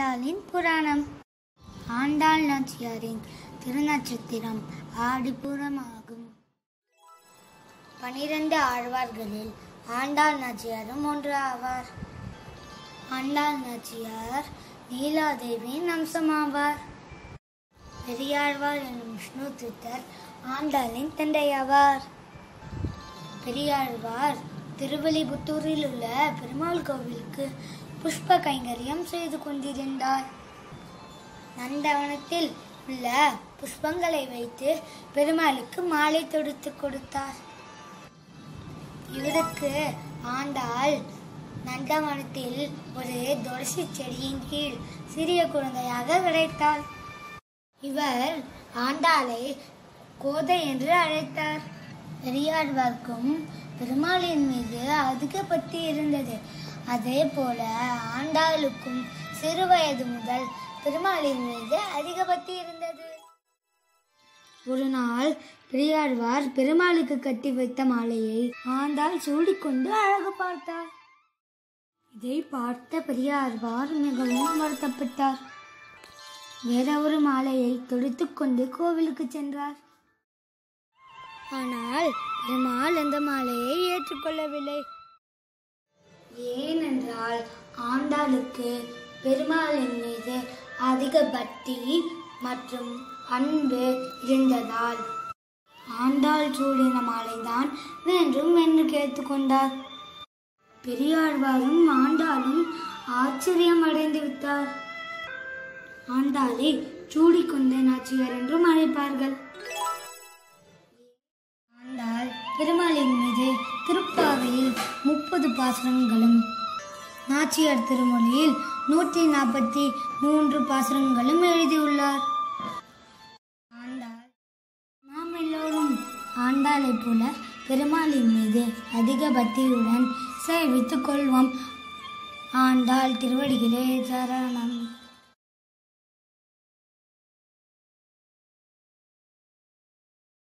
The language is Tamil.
ஆண்டாளின் புராணம். ஆண்டாள் நாச்சியாரின் திருநட்சத்திரம் ஆடிப்புறமாகும். பனிரெண்டு ஆழ்வார்களில் ஆண்டாள் நாச்சியாரும் ஒன்று ஆவார். ஆண்டாள் நாச்சியார் நீலாதேவியின் அம்சமாவார். பெரியாழ்வார் எனும் விஷ்ணு தூத்தர் ஆண்டாளின் தந்தையாவார். பெரியாழ்வார் திருவலிபுத்தூரில் உள்ள பெருமாள் கோவிலுக்கு புஷ்ப கைங்கரியம் செய்து கொண்டிருந்தார். நந்தவனத்தில் உள்ள புஷ்பங்களை வைத்து பெருமாளுக்கு மாலை தொடுத்து கொடுத்தார். இவருக்கு ஆண்டாள் நந்தவனத்தில் ஒரு துளசி செடியின் கீழ் சிறிய குழந்தையாக கிடைத்தார் இவர் ஆண்டாளை கோதை என்று அழைத்தார். பெரியாழ்வார்க்கும் பெருமாளின் மீது அதிக பற்றி இருந்தது. அதே போல ஆண்டாளுக்கும் சிறு வயது முதல் பெருமாளின் மீது அதிக பக்தி இருந்தது. ஒரு நாள் பெரியாழ்வார் பெருமாளுக்கு கட்டி வைத்த மாலையை ஆண்டாள் சூடிக்கொண்டு அழகு பார்த்தார். இதை பார்த்த பெரியாழ்வார் மிகவும் வருத்தப்பட்டார். வேற ஒரு மாலையை தொடுத்து கொண்டு கோவிலுக்கு சென்றார். ஆனால் பெருமாள் அந்த மாலையை ஏற்றுக்கொள்ளவில்லை. ஏனென்றால் ஆண்டாளுக்கு பெருமாளின் மீது அதிக பக்தி மற்றும் அன்பு இருந்ததால். ஆண்டாள் சூடின மாலைதான் வேண்டும் என்று கேட்டுக்கொண்டார். பெரியாழ்வாரும் ஆண்டாளும் ஆச்சரியம் அடைந்து விட்டார். ஆண்டாளை சூடிக்கொண்ட நாச்சியார் என்றும் அழைப்பார்கள் ஆண்டாள் பெருமாள் ஒன்பது பாசுரங்களும். நாச்சியார் திருமொழியில் நூற்றி நாற்பத்தி மூன்று பாசுரங்களும் எழுதியுள்ளார். ஆண்டாள். நாம் எல்லோரும் ஆண்டாளைப் போல பெருமாளின் மீது அதிக பக்தியுடன் சேவித்துக் கொள்வோம். ஆண்டாள் திருவடிகளே சரணம்